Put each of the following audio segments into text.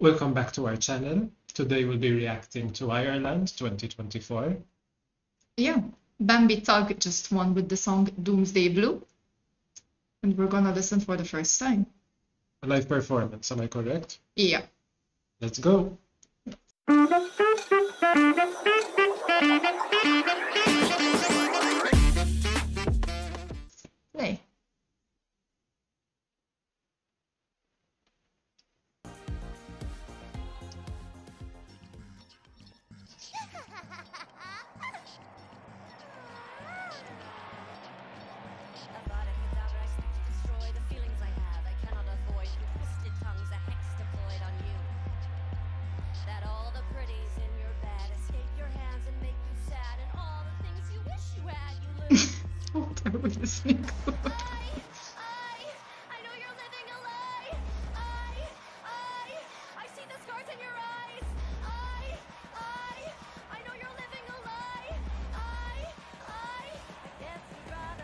Welcome back to our channel. Today we'll be reacting to Ireland 2024. Yeah, Bambie Thug just won with the song Doomsday Blue. And we're gonna listen for the first time. A live performance, am I correct? Yeah. Let's go.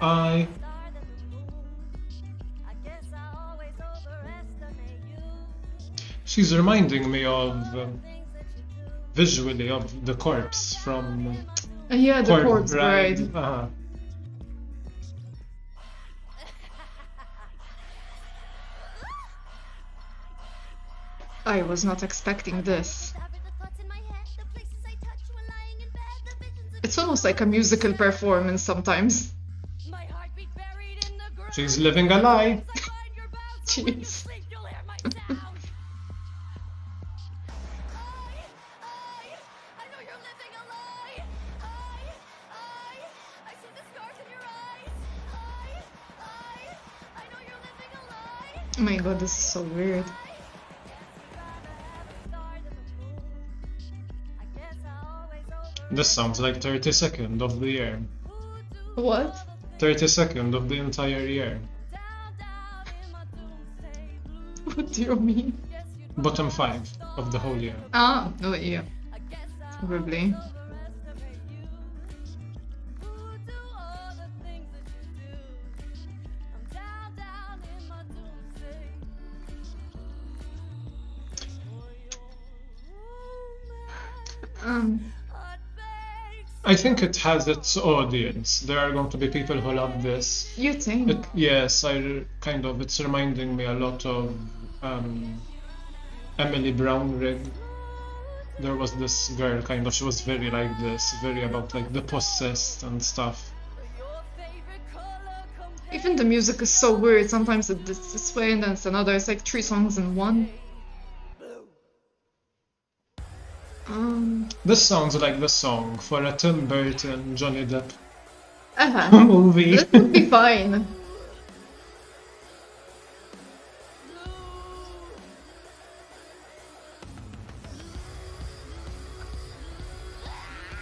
I always overestimate you. she's reminding me of um, Things that you do. visually of the corpse from Uh, yeah, the corpse Bride. bride. Uh-huh. I was not expecting this. Savor the thoughts in my head, the places I touch when lying in bed, the visions of It's almost like a musical performance sometimes. my heartbeat buried in the ground. She's living a lie. I find your bounds, so when Jeez. sleep, you'll hear my sound. I, I, This sounds like 30 second of the year. What? 30 second of the entire year. What do you mean? Bottom five of the whole year. Ah, oh yeah, probably. Um, I think it has its audience. There are going to be people who love this. you think? It, yes, I kind of. It's reminding me a lot of um, Emily Brownrigg. There was this girl, kind of. She was very like this, very about like the possessed and stuff. Even the music is so weird. Sometimes it's this way and then it's another. It's like three songs in one. This sounds like the song for a Tim Burton Johnny Depp uh-huh. movie. This would be fine.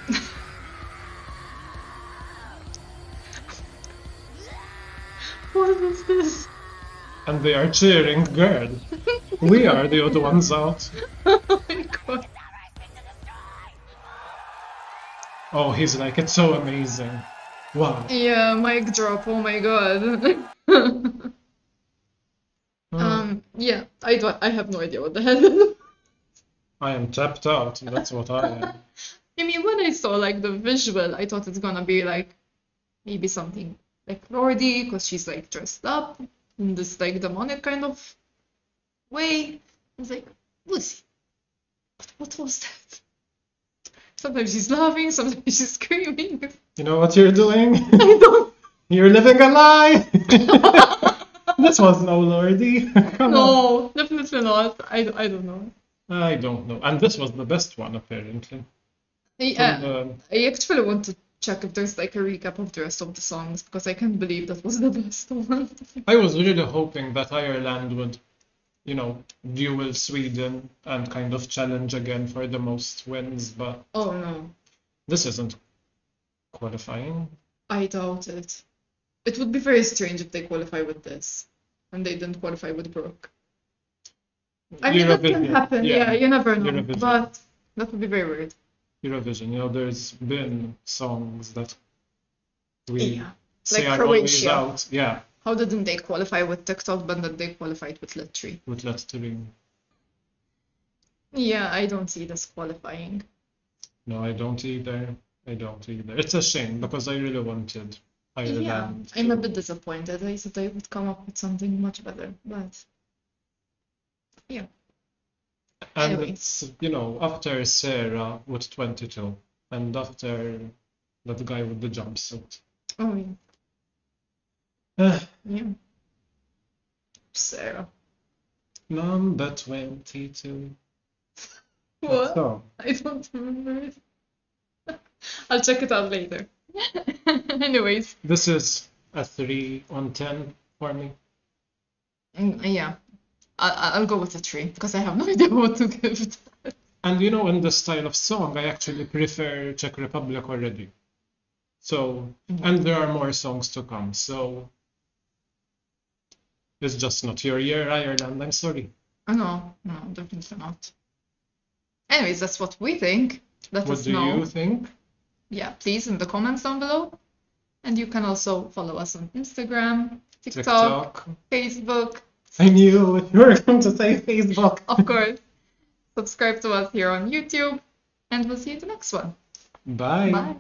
What is this? and they are cheering, girl. We are the odd ones out. Oh, he's like, it's so amazing. Wow. Yeah, mic drop. Oh my god. um, yeah, I don't. I have no idea what the hell. I am tapped out. That's what I am. I mean, when I saw like the visual, I thought it's gonna be like maybe something like Lordi, because she's like dressed up in this like demonic kind of way. I was like, Lucy, what, what was that? Sometimes she's laughing, sometimes she's screaming. You know what you're doing? I don't You're living a lie. this was no Lordi. Come on. Definitely not. I, I don't know. I don't know. And this was the best one apparently. Yeah, From the- I actually want to check if there's like a recap of the rest of the songs because I can't believe that was the best one. I was really hoping that Ireland would, you know, duel Sweden and kind of challenge again for the most wins, but oh no. this isn't qualifying. I doubt it. It would be very strange if they qualify with this and they didn't qualify with Brooke. I mean, that can happen. Yeah, you never know. Eurovision. But that would be very weird. Eurovision, you know, there's been songs that we Yeah. say Like are always Croatia. out. Yeah, How didn't they qualify with TikTok, but then they qualified with Letry? with Let's Dream. Yeah, I don't see this qualifying. No, I don't either. I don't either. It's a shame because I really wanted Yeah, Ireland. I'm a bit disappointed. I thought they would come up with something much better, but yeah. And Anyway. it's, you know, after Sarah with 22 and after that guy with the jumpsuit. Oh yeah. Yeah. Sarah. number 22. What? So, I don't remember it. I'll check it out later. Anyways, this is a 3 on 10 for me. mm, yeah. I I'll go with a three because I have no idea what to give it. And you know, in the style of song, I actually prefer Czech Republic already. So, and there are more songs to come. So, it's just not your year, Ireland. I'm sorry. Oh, no, no, definitely not. Anyways, that's what we think. Let what us do know. you think? Yeah, please in the comments down below. And you can also follow us on Instagram, TikTok, TikTok. Facebook. I knew you were going to say Facebook. of course. Subscribe to us here on YouTube, and we'll see you in the next one. Bye. Bye.